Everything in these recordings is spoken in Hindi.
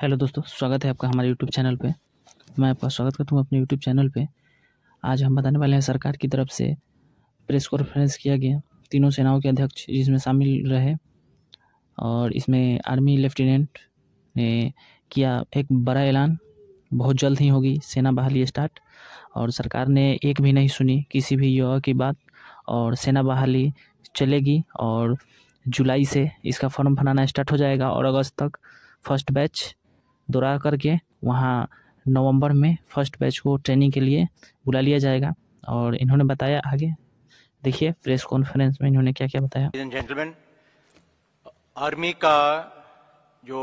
हेलो दोस्तों, स्वागत है आपका हमारे यूट्यूब चैनल पे। मैं आपका स्वागत करता हूँ अपने यूट्यूब चैनल पे। आज हम बताने वाले हैं सरकार की तरफ़ से प्रेस कॉन्फ्रेंस किया गया। तीनों सेनाओं के अध्यक्ष जिसमें शामिल रहे और इसमें आर्मी लेफ्टिनेंट ने किया एक बड़ा ऐलान। बहुत जल्द ही होगी, सेना बहाली स्टार्ट और सरकार ने एक भी नहीं सुनी किसी भी युवा की बात और सेना बहाली चलेगी और जुलाई से इसका फॉर्म भराना स्टार्ट हो जाएगा और अगस्त तक फ़र्स्ट बैच दोहरा करके वहाँ नवंबर में फ़र्स्ट बैच को ट्रेनिंग के लिए बुला लिया जाएगा और इन्होंने बताया आगे। देखिए, प्रेस कॉन्फ्रेंस में इन्होंने क्या क्या बताया जेंटलमैन आर्मी का जो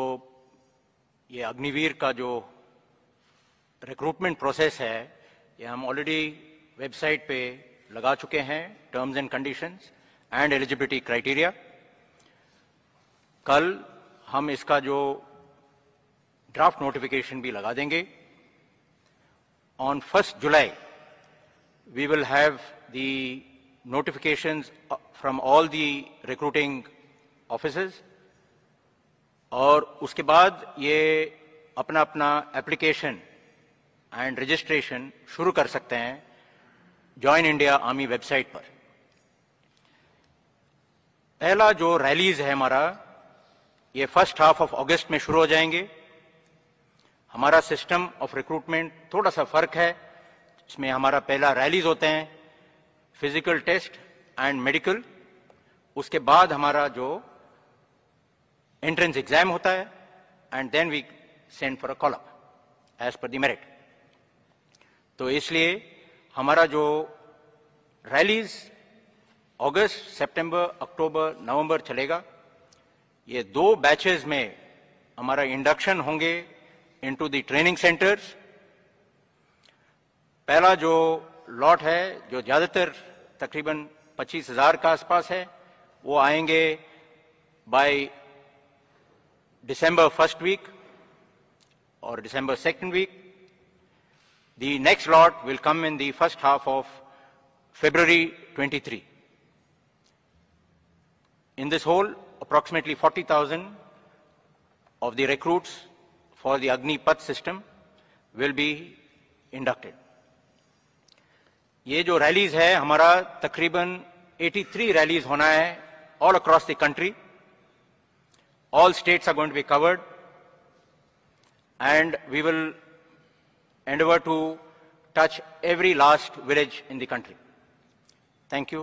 ये अग्निवीर का जो रिक्रूटमेंट प्रोसेस है, ये हम ऑलरेडी वेबसाइट पे लगा चुके हैं terms and conditions and eligibility criteria कल हम इसका जो ड्राफ्ट नोटिफिकेशन भी लगा देंगे। On first July we will have the notifications from all the recruiting offices और उसके बाद ये अपना अपना एप्लीकेशन एंड रजिस्ट्रेशन शुरू कर सकते हैं ज्वाइन इंडिया आर्मी वेबसाइट पर। पहला जो रैलीज है हमारा, ये फ़र्स्ट हाफ़ ऑफ़ अगस्त में शुरू हो जाएँगे। हमारा सिस्टम ऑफ़ रिक्रूटमेंट थोड़ा सा फ़र्क है। इसमें हमारा पहला रैलीज होते हैं फ़िज़िकल टेस्ट एंड मेडिकल उसके बाद हमारा जो एंट्रेंस एग्ज़ाम होता है and then we send for a call up as per the merit तो इसलिए हमारा जो रैलीज अगस्त सितंबर अक्टूबर नवंबर चलेगा। ये दो बैचेस में हमारा इंडक्शन होंगे। इनटू द ट्रेनिंग सेंटर्स पहला जो लॉट है जो ज्यादातर तकरीबन पच्चीस हजार का आसपास है वो आएंगे बाय दिसंबर फर्स्ट वीक और December second week the next lot will come in the first half of February 23. In this whole, approximately 40,000 of the recruits for the Agnipath system will be inducted. ये जो रैलीज है हमारा तकरीबन 83 रैलीज होना है all across the country. All states are going to be covered and we will endeavor to touch every last village in the country. Thank you.